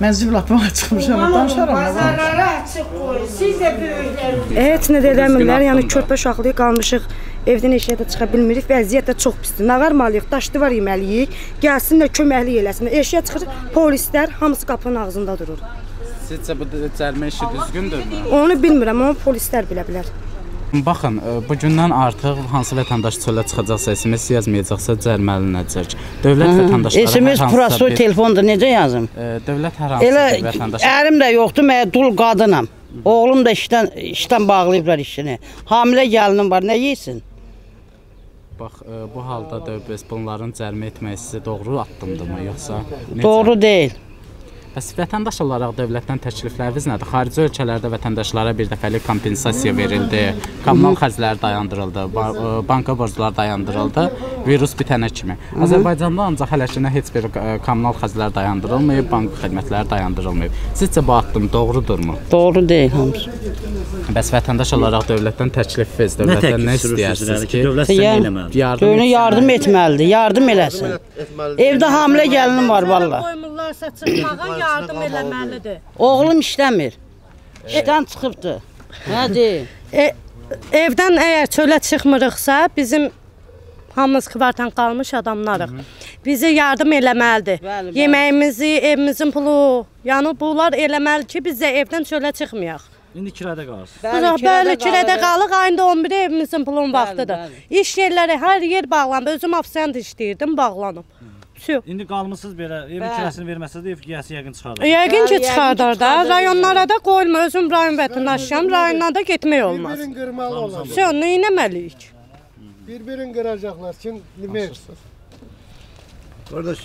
Mən zivlatmağa çıxmışam, danışaram. Bazarlara açıq qoy. Siz də böyüklər. Heç nə də eləmirlər. Yəni körpə uşaqlıyıq, qalmışıq. Evdən eşiyə də çıxa bilmirik. Vəziyyət də çox pisdir. Nağarmalıyıq, daşdı var yeməliyik. Gəlsin də köməklik eləsin. Eşiyə çıxır, polislər hamısı qapının ağzında durur. Sizcə bu cərimə işi düzgündürmü? Onu bilmirəm, amma polislər bilə bilər. Baxın, e, bu gündən artıq hansı vətəndaş çölə çıxacaqsa, SMS yazmayacaqsa cərimələnəcək. Dövlət vətəndaşları SMS prostoy telefonda necə yazım? E, dövlət hər hansı Elə bir vətəndaş ərim də yoxdur, mən dul qadınam. Oğlum da işdən işdən bağlayıblar işini. Hamilə gəlinim var, nə yesin? bax e, bu halda da biz bunların cərimə etməyi sizə doğru addımdırmı yoxsa necə? Doğru deyil. Bəs vətəndaş olaraq dövlətdən təklifləriniz nədir? Xarici ölkələrdə vətəndaşlara bir dəfəlik kompensasiya verildi, kommunal xərclər dayandırıldı, ba ə, banka borclar dayandırıldı virus bitənə kimi. Azərbaycanda ancaq hələ ki heç bir kommunal xərclər dayandırılmayıb, bank xidmətləri dayandırılmayıb. Sizcə bu addım doğrudurmu? Doğru deyil hamısı. Bəs vətəndaş olaraq dövlətdən təklifiniz, dövlətdən nə istəyirsiniz ki, Dövlət sizə nə Yəni, eləməlidir? yardım etsin? yardım etməlidir, yardım eləsin. Evdə hamilə gəlinim var valla. Qoymurlarsa çıxmağa yardım eləməlidir. Oğlum işləmir. İşdən çıxıbdı. Nə deyim? E, evdən əgər çölə çıxmırıqsa, bizim hamımız kvartan qalmış adamlarıq. Bizi yardım eləməlidir. Bəli, bəli. Yeməyimizi, evimizin pulu, yəni bunlar eləməli ki, biz də evdən çölə çıxmayaq. İndi kirada qalırsınız. Bəli, bəli kirədə qalıq, ayında 11 evimizin pulun vaxtıdır. bəli. İş yerləri hər yer bağlanıb. Özüm ofisant işləyirdim, bağlanıb. Tüh. İndi qalmısınız belə, evin Bəli. kirasını verməsəz də ev kirası yəqin çıxarır. Yəqin ki, yəqin ki, çıxardar da. çıxardar. Rayonlara da qoyulma. Özüm rayon vətəndaşıyam. Rayonlara da getmək olmaz. Bir-birini qırmalı olacaq. Все, nə etməliyik? Bir-birini qıracaqlar. Kim demir? Qardaş,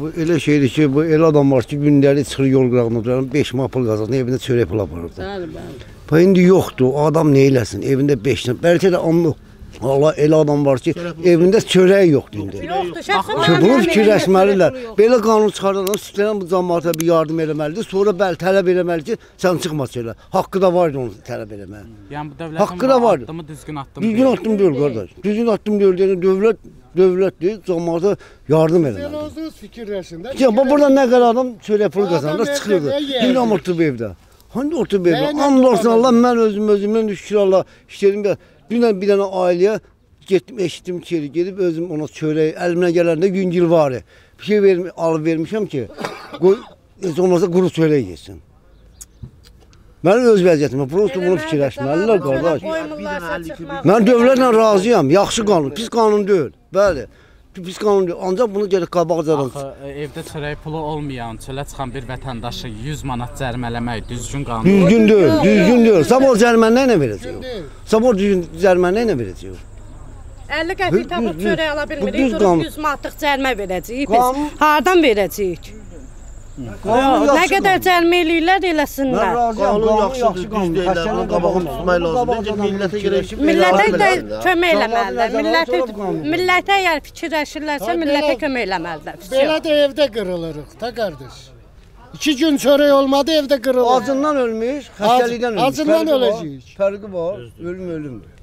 bu elə şeydir ki, bu elə adam var ki, günləri çıxır yol qırağına durur, 5 manat pul qazanır, evində çörək pul aparır. Bəli, bəli. Bu indi yoxdur. O adam nə eləsin? Evində 5 manat. Bəlkə də amma Allah elə adam var ki, evində çörək yoxdur indi. Yoxdur, şəxsən bunu fikirləşməlilər. Belə qanun çıxardanlar sistemə bu cəmaata bir yardım eləməlidir. Sonra bəli tələb eləməli ki, sən çıxma çölə. Haqqı da var idi onu tələb eləməyə. Yəni bu dövlətin Haqqı da var. addımı düzgün addım Düzgün deyil. addım deyil qardaş. Düzgün addım deyil. Yəni dövlət dövlətdir, cəmaata yardım Sen eləməlidir. özünüz fikirləşin də. Ya bu burada nə qədər adam çölə pul qazanır, çıxırdı. İndi oturub evdə. Hani oturub evdə? And olsun? Allah, mən özüm özümdən şükür Allah işlədim və dünən bir dənə ailəyə getdim, eşitdim ki, gedib özüm ona çörək əlimə gələndə yüngül var. Bir şey vermi, alıb vermişəm ki, qoy heç olmasa quru çörək yesin. Mənim öz vəziyyətimə, prosto bunu fikirləşməlilər qardaş. Mən dövlətlə razıyam, yaxşı qanun, pis qanun deyil. Bəli. Pis qanun deyil. Ancaq bunu gəlib qabaqcadan Axı e, evdə çörək pulu olmayan, çölə çıxan bir vətəndaşı 100 manat cərimələmək düzgün qanun. Düzgün deyil, düzgün deyil. Sabah cəriməni nə ilə verəcək? Sabah düzgün cəriməni nə ilə verəcək? 50 qəpik tapıb çörək ala bilmirik. Durub 100 manatlıq cərimə verəcəyik biz. Hardan verəcəyik? Nə qədər cərimə eləyirlər eləsinlər. Qanun yaxşı düz qanun. deyirlər, Xəstənin bunun qabağını tutmaq lazımdır. Millətə görə ki, Millətə də kömək nəzərə Millətə millətə əgər fikirləşirlərsə, millətə kömək eləməlidirlər. Belə də evdə qırılırıq da qardaş. İki gün çörək olmadı evdə qırılır. Acından ölmüş, xəstəlikdən ölmüş. acından öləcəyik. Fərqi var, ölüm ölümdür.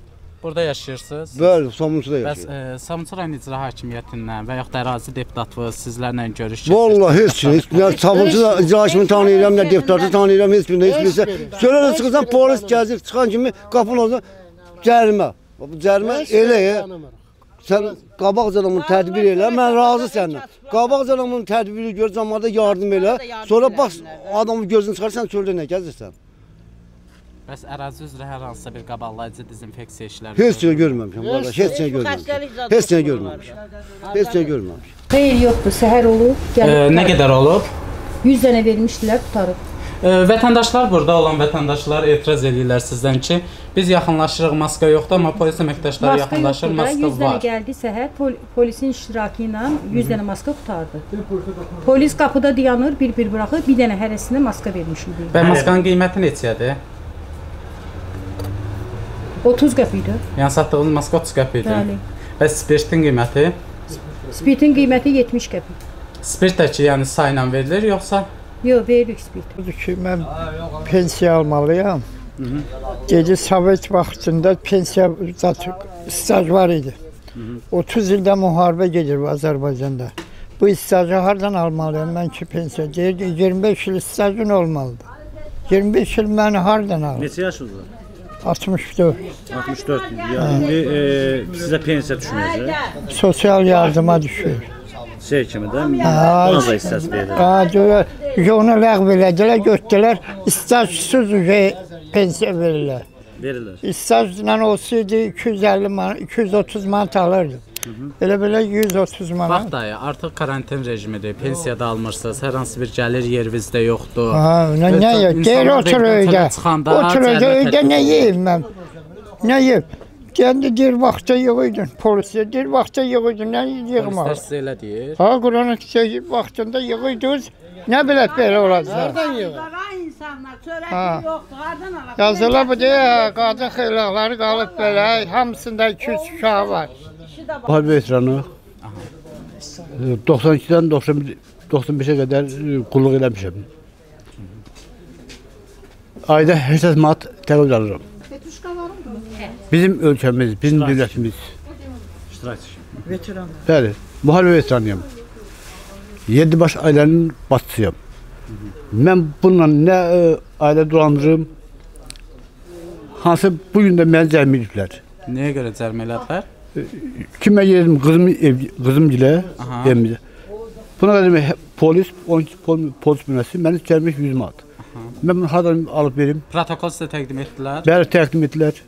Burada yaşayırsınız. Bəli, Samsunda Bəs yaşayır. e, Samsun rayon icra hakimiyyətindən və yaxud da ərazi deputatlıq sizlərlə görüş Vallahi heç kim, heç nə Samsunda icra hakimi tanıyıram, nə deputatı tanıyıram, heç birini, heç birisi. Söylə çıxırsan polis gəzir, çıxan kimi qapının orada cərimə. Bu cərimə elə. Sən qabaqcadan bunu tədbir elə, mən razı səndən. Qabaqcadan bunu tədbiri gör, cəmaata yardım elə. Sonra bax adamın gözünü çıxarsan çöldə nə gəzirsən? Bəs ərazi üzrə hər hansısa bir qabaqlayıcı dezinfeksiya işləri Heç nə görməmişəm qardaş, heç nə görməmişəm. Heç nə görməmişəm. Heç nə görməmişəm. Xeyr yoxdur, səhər olub, E, gəlib. nə qədər olub? 100 dənə vermişdilər, qutarıb. E, vətəndaşlar burada olan vətəndaşlar etiraz edirlər sizdən ki, biz yaxınlaşırıq, maska yoxdur, amma polis əməkdaşları Maska yaxınlaşır, yoxdur maska 100 dənə var. gəldi səhər, pol polisin iştirakı ilə 100 dənə maska qutardı. Polis qapıda dayanır, bir-bir buraxır, bir dənə hərəsinə maska vermiş idi. Və maskanın qiyməti neçədir? 30 qəpik idi. Yəni satdığınız maska 30 qəpikdir. Bəli. Və spirtin qiyməti? Spitin qiyməti 70 qəpik. Spirt də ki, yəni sayla verilir, yoxsa Yox, veririk spit. Budur ki, mən pensiya almalıyam. Gecə Sovet vaxtında pensiya staj var idi. 30 ildə müharibə gedir Azərbaycanda. Bu istajı hardan almalıyım ben ki pensiya? Deyir ki, 25 il istajın olmalıdır. 25 il məni hardan alır? Neçə yaşınız var? 64. 64. Ya, indi e, sizə pensiya düşməyəcək. Sosial yardıma düşür. Şey kimi də Ha, baza hissəsi verir. Ha, görə onu ləğv elədilər, götürdülər. İstajsız pensiya verirlər. Verirlər. İstajla olsaydı 250 man, 230 manat alırdı. Elə belə 130 manat. Bax dayı, artıq karantin rejimidir. Pensiya da almırsınız. Hər hansı bir gəlir yerinizdə yoxdur. Ha, nə, nə? Deyir insanlar otur öydə. Otur öydə, öydə nə yeyib mən? Nə yeyib? Kendi deyir vaxta yığıydın polisə, deyir vaxta yığıydın, nə yığmaq? Polislər sizə elə deyir. Ha, Quranı şey vaxtında yığıydınız, nə belə belə olacaq? Hardan yığır? insanlar çörək yoxdur. Hardan alaq? Yazıla bu deyə qadın xeylaqları qalıb belə, hamısında 2-3 uşağı var. Müharibə veteranı. 92-dən 91 95-ə qədər qulluq eləmişəm. Ayda 80 manat təqaüd alıram. Bizim ölkəmiz, bizim dövlətimiz. İştirakçı. Veteran. Bəli, müharibə veteranıyam. 7 baş ailənin başçısıyam. Mən bununla nə ə, ailə dolandırım, hansı bu gün də məni cəmi ediblər. Nəyə görə cərimə elədilər? Kimə yedim qızım ev qızım Aha. evimizə. Buna qədər polis 12 pol, polis bünəsi məni cərimə 100 manat. Mən bunu hardan alıb verim? Protokol sizə təqdim etdilər. Bəli təqdim etdilər.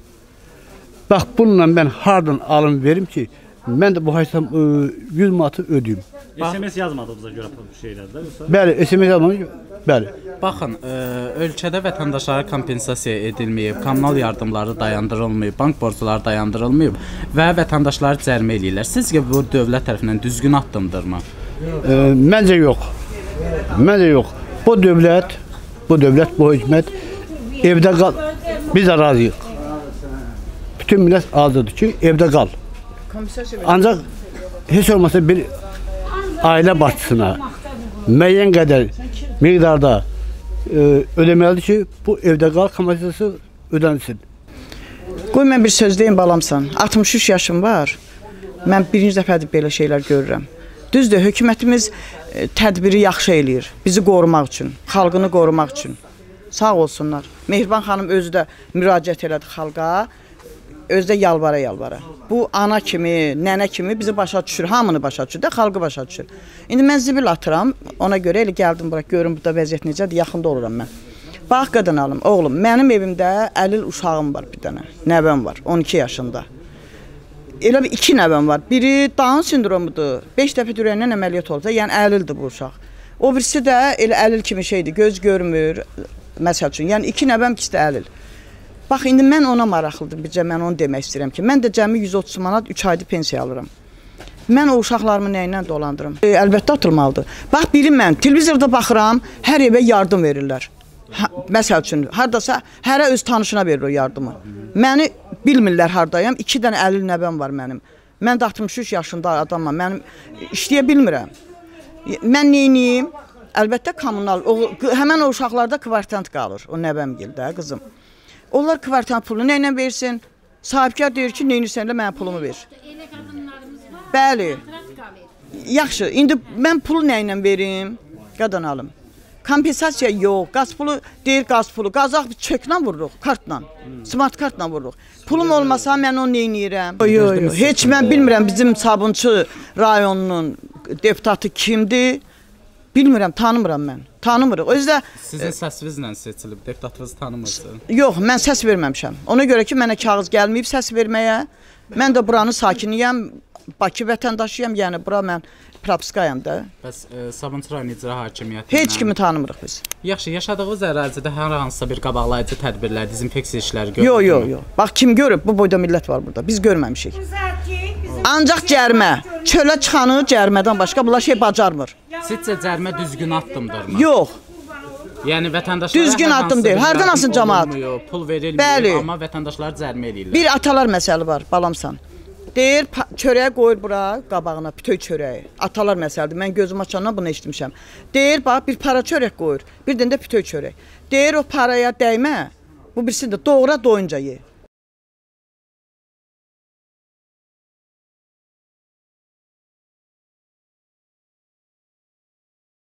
Bax bununla mən hardan alım verim ki, mən də bu haysam 100 manatı ödəyim. SMS yazmadığınıza görə bu şeylərdə yoxsa? Bəli, SMS almalı. Bəli. Baxın, ə, ölkədə vətəndaşlara kompensasiya edilməyib, kommunal yardımları dayandırılmayıb, bank borcları dayandırılmayıb və vətəndaşları cərimə eləyirlər. Sizcə bu dövlət tərəfindən düzgün addımdırmı? E, məncə yox. Məncə yox. Bu dövlət, bu dövlət, bu hökumət evdə qal. Biz razıyıq. Bütün millət azaddır ki, evdə qal. Ancaq heç olmasa bir ailə başçısına müəyyən qədər miqdarda e, ödəməlidir ki, bu evdə qal kompensasiyası ödənilsin. Qoy mən bir söz deyim balamsan. 63 yaşım var. Mən birinci dəfədir belə şeylər görürəm. Düzdür, hökumətimiz e, tədbiri yaxşı eləyir. Bizi qorumaq üçün, xalqını qorumaq üçün. Sağ olsunlar. Mehriban xanım özü də müraciət elədi xalqa. Özü də yalvara yalvara. Bu ana kimi, nənə kimi bizi başa düşür, hamını başa düşür də, xalqı başa düşür. İndi mən zibil atıram, ona görə elə gəldim bura, görüm burada vəziyyət necədir, yaxında oluram mən. Bax qadın alım, oğlum, mənim evimdə əlil uşağım var bir dənə. Nəvəm var, 12 yaşında. Elə bir iki nəvəm var. Biri Down sindromudur. 5 dəfə ürəyindən əməliyyat oldu. Yəni əlildir bu uşaq. O birisi də elə əlil kimi şeydir, göz görmür. Məsəl üçün, yəni iki nəvəm ikisi də əlil. Bax indi mən ona maraqlıdır. Bircə mən onu demək istəyirəm ki, mən də cəmi 130 manat 3 ayda pensiya alıram. Mən o uşaqlarımı nə ilə dolandırım? E, əlbəttə atılmalıdır. Bax biri mən televizorda baxıram, hər evə yardım verirlər. Hə, məsəl üçün, hardasa hərə öz tanışına verir o yardımı. Məni bilmirlər hardayam. 2 dənə əlil nəvəm var mənim. Mən də 63 yaşında adamam. Mənim işləyə bilmirəm. Mən nə edeyim? Əlbəttə kommunal. O, həmin o uşaqlarda kvartant qalır. O nəvəm gildə, qızım. Onlar kvartant pulunu nə ilə versin? Sahibkar deyir ki, nə edirsən də mənə pulumu ver. Bəli. Yaxşı, indi mən pulu nə ilə verim? Qadan alım. Kompensasiya yox. Qaz pulu deyir qaz pulu. Qazaq çöklə vururuq, kartla. Smart kartla vururuq. Pulum olmasa mən onu nə edirəm? Yox, yox. Heç mən bilmirəm bizim Sabunçu rayonunun deputatı kimdir? Bilmirəm, tanımıram mən. Tanımırıq. Özdə Sizin səsinizlə seçilib, deputatınızı tanımırsınız. Yox, mən səs verməmişəm. Ona görə ki, mənə kağız gəlməyib səs verməyə. Mən də buranın sakiniyəm. Bakı vətəndaşıyam, yəni bura mən propiskayam da. Bəs e, Sabunçu rayon icra hakimiyyətindən Heç kimi tanımırıq biz. Yaxşı, yaşadığınız ərazidə hər hansısa bir qabaqlayıcı tədbirlər, dezinfeksiya işləri görürsünüz? Yox, yox, yox. Bax kim görüb? Bu boyda millət var burada. Biz görməmişik. Ancaq cərimə. Çölə çıxanı cərimədən başqa bunlar şey bacarmır. Sizcə cərimə düzgün addımdırmı? Yox. Yəni vətəndaşlara Düzgün addım deyil. Hardan alsın olunmuyor, Pul verilmir, Bəli. amma vətəndaşlar cərimə eləyirlər. Bir atalar məsəli var, balamsan. Deyir, çörəyə qoyur bura qabağına, bütöy çörəyi. Atalar məsələdir. Mən gözüm açandan bunu eşitmişəm. Deyir, bax bir para çörək qoyur, bir dənə də bütöy çörək. Deyir o paraya dəymə. Bu birisi də doğra doyunca ye.